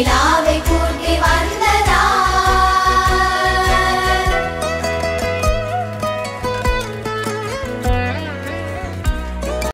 நிலாவை